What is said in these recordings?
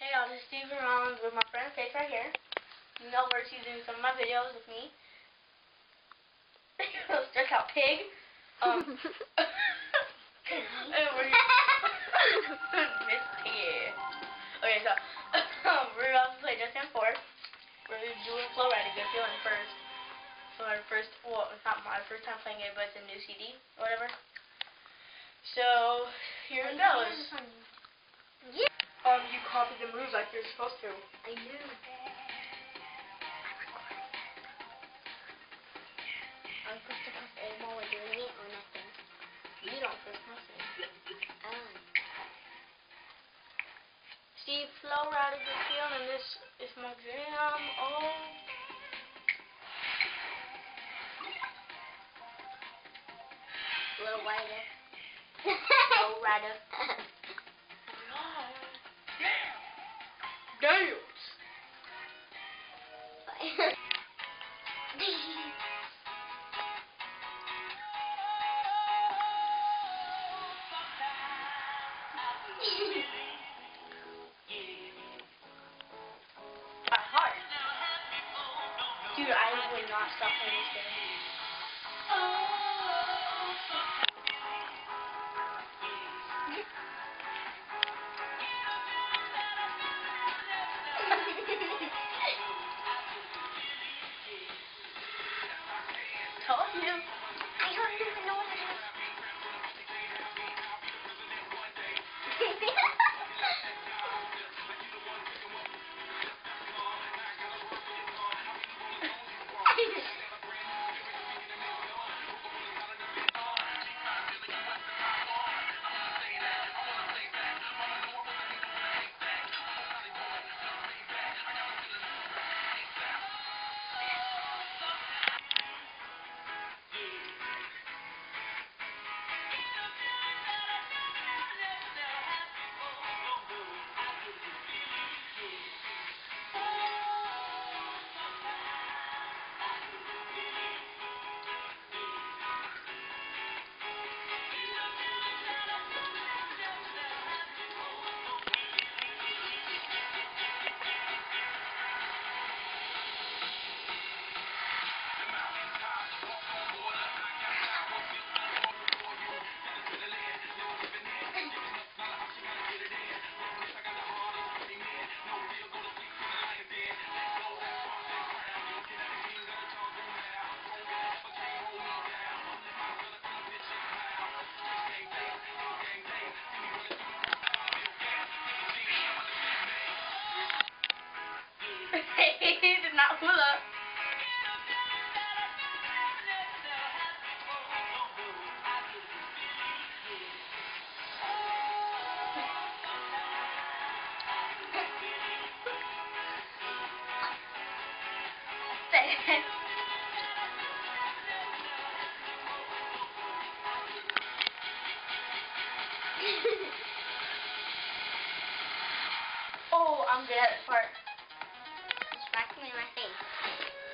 Hey y'all, this is Steve Rollins with my friend Faith right here. You know where she's doing some of my videos with me. Stretch out pig. Um, Miss Piggy. Okay, so um, we're about to play Just Dance 4. We're doing Flow Ride, a good feeling first. So our first, well, it's not my first time playing it, but it's a new CD or whatever. So here it goes. Yeah. Um, you copy the moves like you're supposed to. I do. I'm supposed to press A while we're doing it or nothing? You don't first press it. Oh. Steve, flow right a good feeling. This is my jam. Oh. A little wider. Flo Rida. Dude, I would not stop playing this game. Told you. I don't even he did not up. oh, I'm good at this part. Me in my face.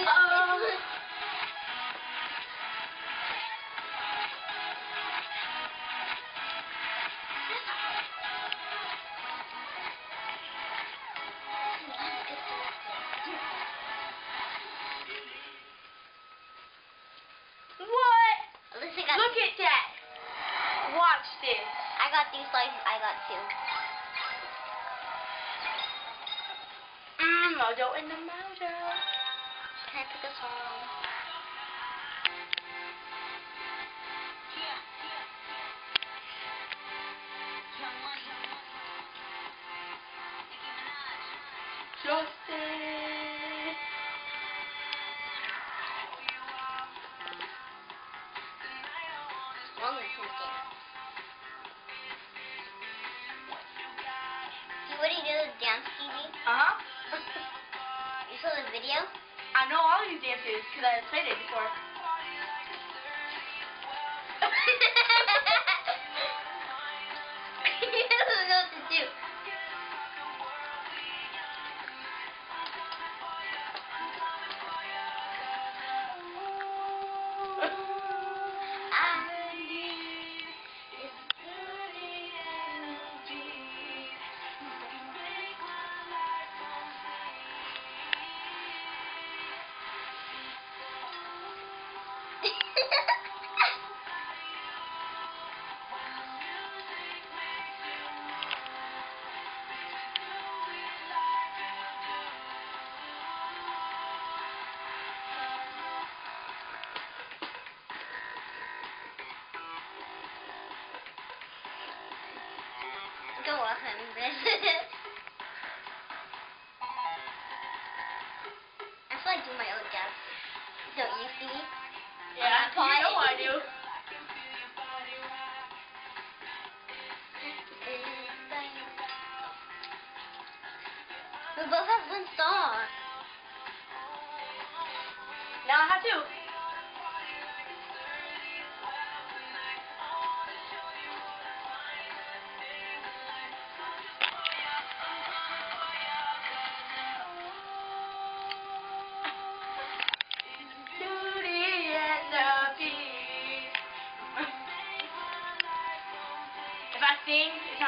What? At least I got Look at that. Watch this. I got these slices. I got two. Mmm, mojo in the mojo. Can I pick a song? ghosted. Wrong with his game. See what he did with Dance TV? Uh-huh. You saw the video? I know all these dances because I have played it before. Go on, I feel like do my own dance. Don't you see? Yeah, my you know. I do. We both have one song. Now I have two.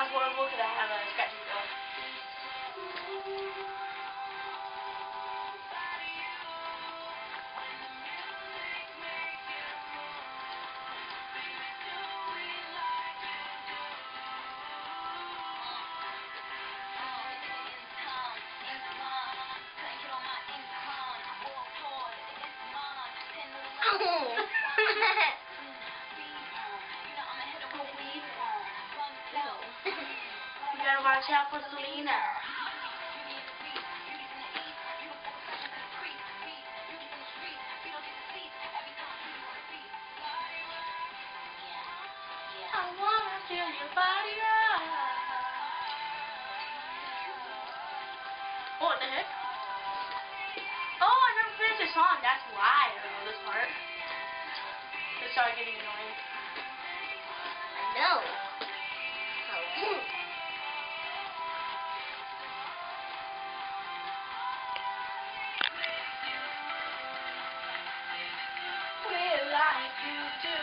Sounds horrible because I have uh, a scratchy throat. You watch out for Selena. I wanna feel your body rock. Oh, what the heck? Oh, I never finished the song. That's why I don't know this part. It started getting annoying. Do.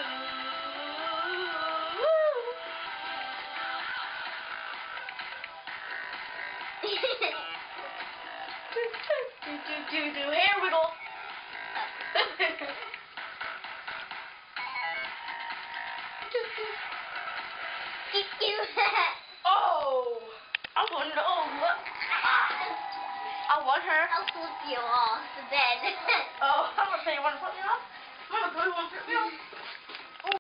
Do, do, do, do, do. Hair wiggle. oh, I want oh, look. I want her. I'll flip you off the bed. Oh, I'm gonna say you want to put me off. I'm gonna put you on flip me off.